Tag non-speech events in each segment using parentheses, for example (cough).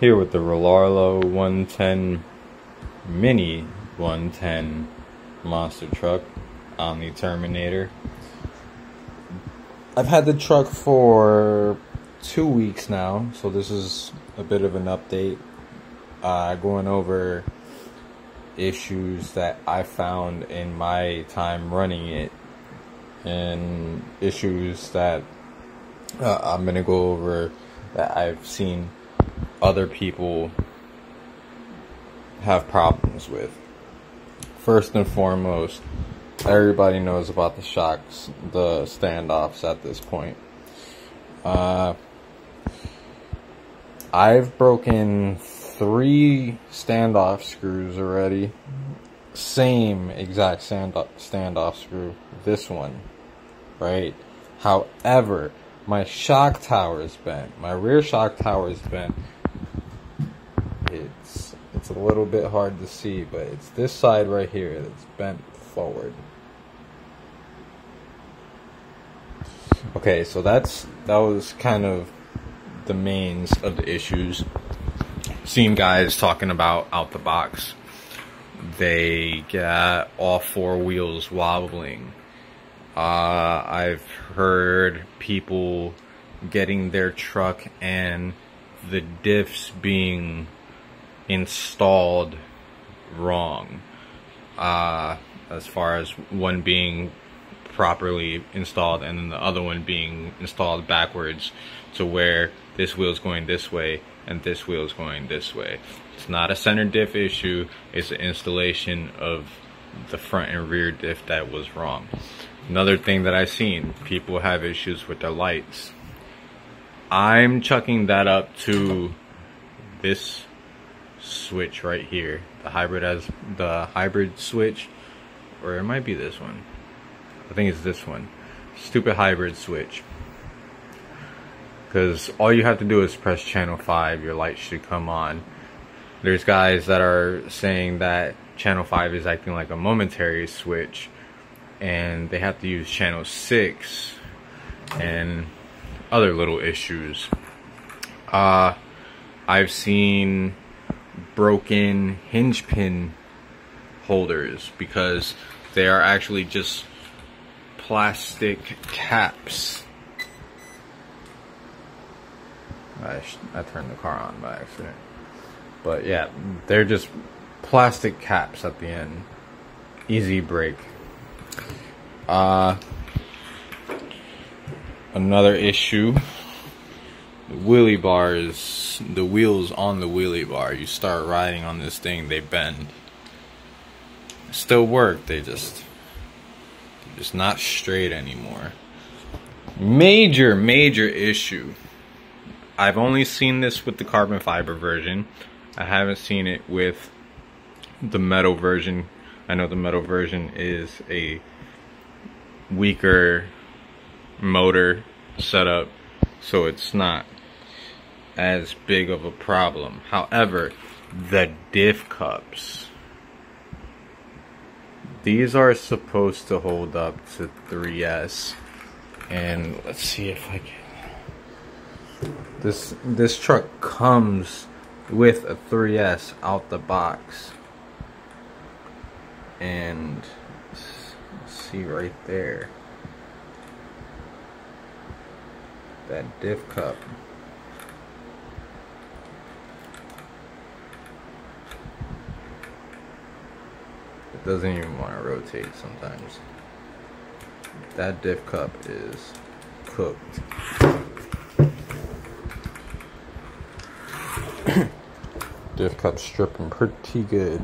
Here with the Rlaarlo 110 Mini 110 monster truck Omni Terminator. I've had the truck for two weeks now, so this is a bit of an update. Uh, going over issues that I found in my time running it and issues that uh, I'm gonna go over that I've seen other people have problems with. First and foremost, everybody knows about the shocks, the standoffs at this point. Uh, I've broken three standoff screws already. Same exact standoff, standoff screw. This one, right? However, my shock tower is bent. My rear shock tower is bent. It's a little bit hard to see, but it's this side right here that's bent forward. Okay, so that's that was kind of the mains of the issues. Seeing guys talking about out the box, they get all four wheels wobbling. Uh, I've heard people getting their truck and the diffs being installed wrong. Uh, as far as one being properly installed and then the other one being installed backwards to where this wheel is going this way and this wheel is going this way. It's not a center diff issue, it's an installation of the front and rear diff that was wrong. Another thing that I've seen, people have issues with their lights. I'm chucking that up to this switch right here. The hybrid has the hybrid switch, or it might be this one. I think it's this one. Stupid hybrid switch. Because all you have to do is press channel 5, your light should come on. There's guys that are saying that channel 5 is acting like a momentary switch and they have to use channel 6 and other little issues. Uh, I've seen broken hinge pin holders because they are actually just plastic caps. I, I turned the car on by accident. But yeah, they're just plastic caps at the end. Easy break. Uh, another issue. Wheelie bars, the wheels on the wheelie bar, you start riding on this thing, they bend. Still work, they just just not straight anymore. Major, major issue. I've only seen this with the carbon fiber version. I haven't seen it with the metal version. I know the metal version is a weaker motor setup, so it's not as big of a problem. However, the diff cups, these are supposed to hold up to 3S. And let's see if I can. This this truck comes with a 3S out the box. And see right there. That diff cup. Doesn't even want to rotate sometimes. That diff cup is cooked. (coughs) diff cup stripping pretty good.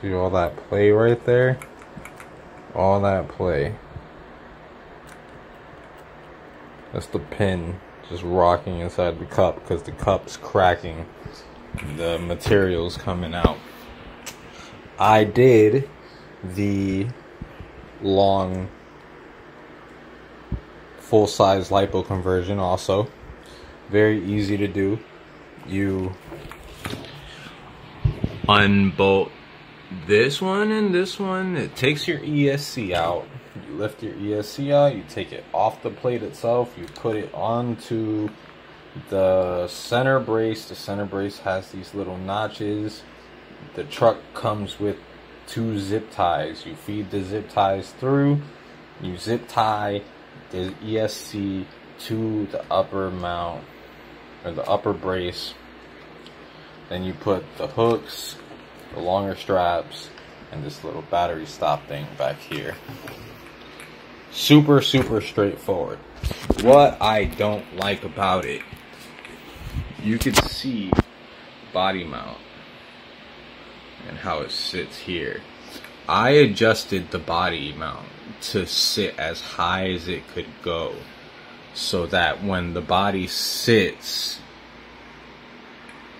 See all that play right there? All that play. That's the pin just rocking inside the cup because the cup's cracking. The material's coming out. I did the long full size lipo conversion also. Very easy to do. You unbolt this one and this one. It takes your ESC out. You lift your ESC out, you take it off the plate itself, you put it onto the center brace. The center brace has these little notches. The truck comes with two zip ties. You feed the zip ties through, you zip tie the ESC to the upper mount or the upper brace. Then you put the hooks, the longer straps, and this little battery stop thing back here. Super, super straightforward. What I don't like about it, you can see body mount and how it sits here. I adjusted the body mount to sit as high as it could go so that when the body sits,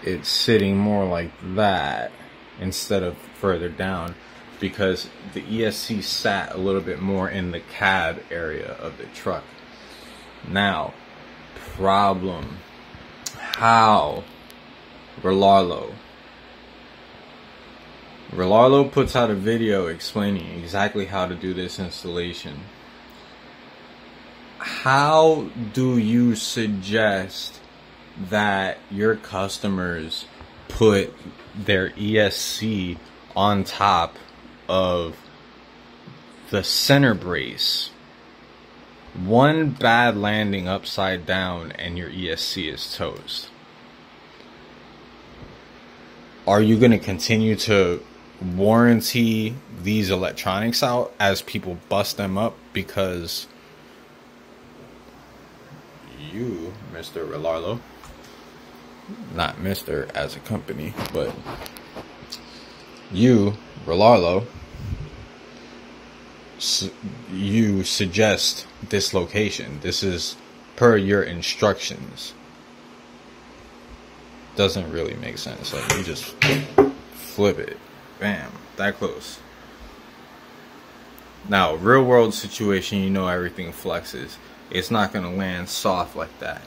it's sitting more like that instead of further down because the ESC sat a little bit more in the cab area of the truck. Now, problem. How? Rlaarlo. Rlaarlo puts out a video explaining exactly how to do this installation. How do you suggest that your customers put their ESC on top of the center brace. One bad landing upside down and your ESC is toast. Are you going to continue to warranty these electronics out as people bust them up because you, Mr. Rlaarlo, not Mr. as a company, but you, Rlaarlo, su- you suggest this location. This is per your instructions. Doesn't really make sense. Like you just flip it. Bam. That close. Now, real world situation, you know everything flexes. It's not gonna land soft like that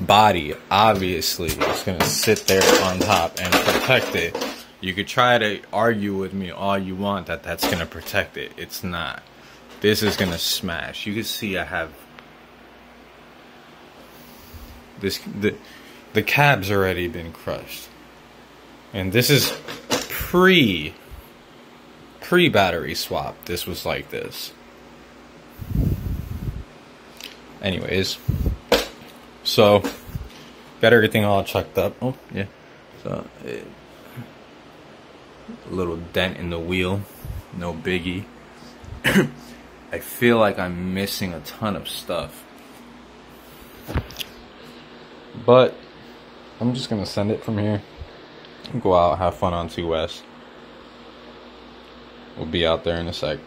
body obviously is going to sit there on top and protect it. You could try to argue with me all you want that that's going to protect it. It's not. This is going to smash. You can see I have this the the cab's already been crushed. And this is pre pre battery swap. This was like this. Anyways, so, got everything all checked up. Oh, yeah. So, it, little dent in the wheel. No biggie. (coughs) I feel like I'm missing a ton of stuff. But, I'm just going to send it from here. Go out, have fun on 2S. We'll be out there in a sec.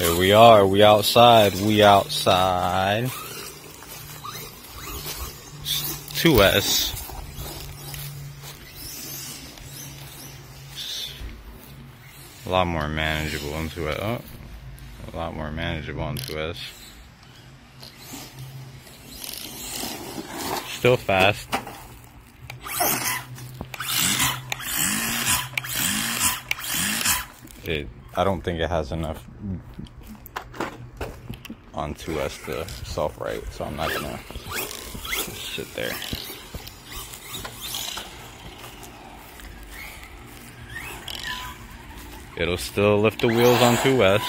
Here we are. We outside. We outside. 2S. A lot more manageable on 2S. Oh, a lot more manageable on 2S. Still fast. It, I don't think it has enough on 2S to self-right, so I'm not gonna sit there. It'll still lift the wheels on 2S.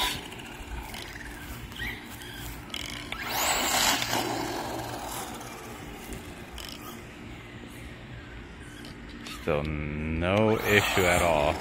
Still no issue at all.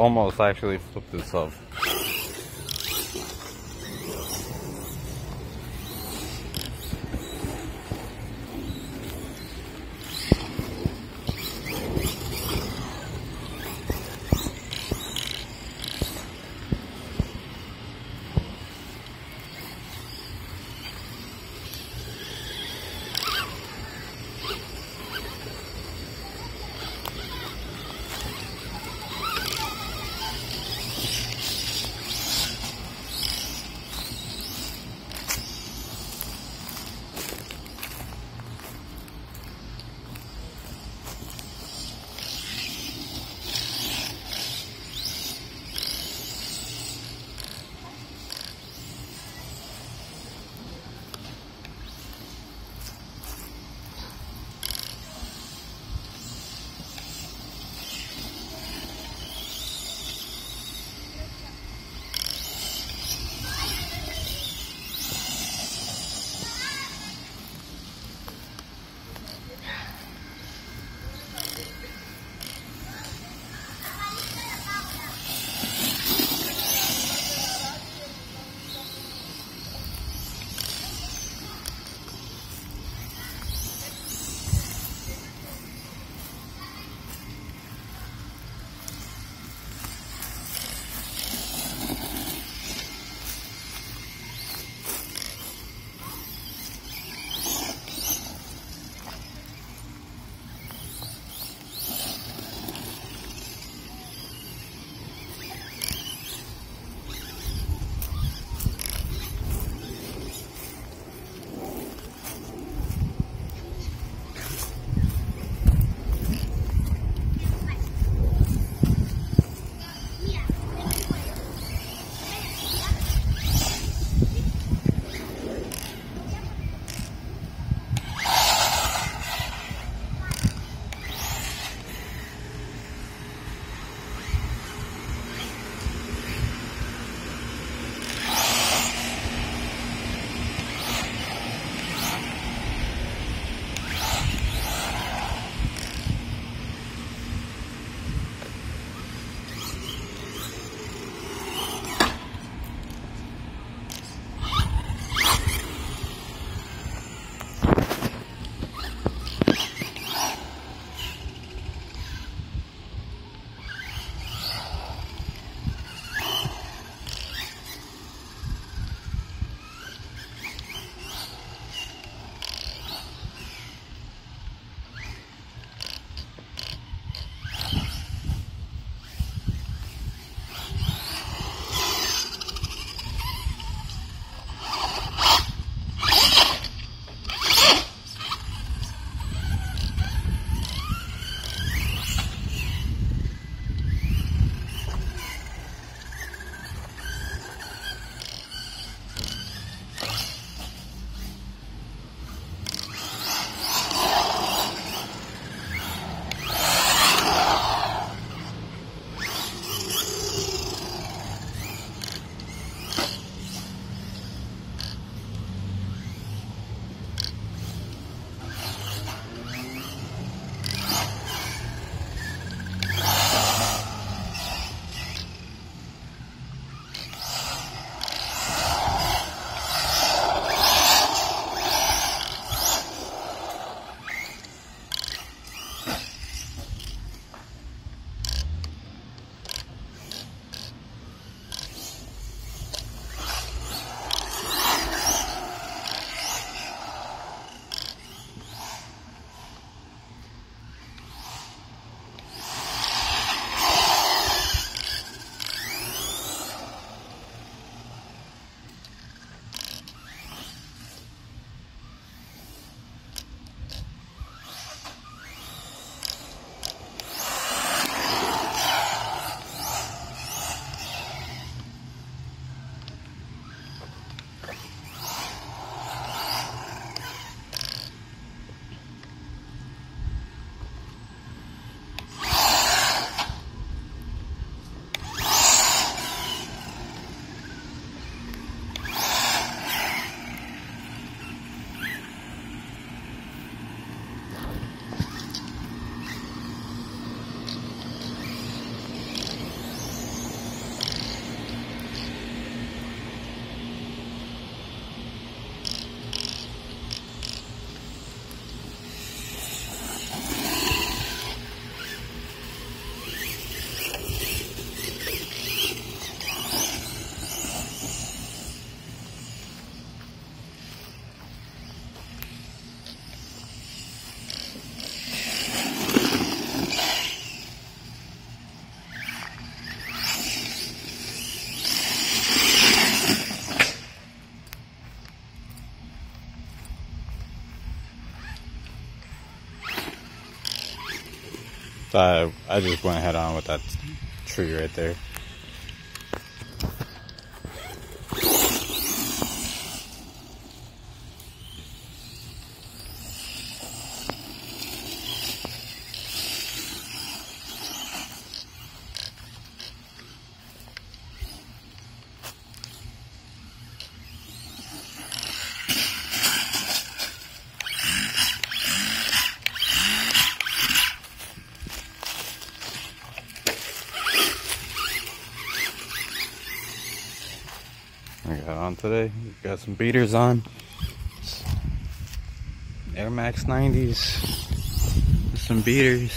Almost actually flipped itself. I, I just went head on with that tree right there. I got on today. Got some beaters on. Air Max 90s. Some beaters.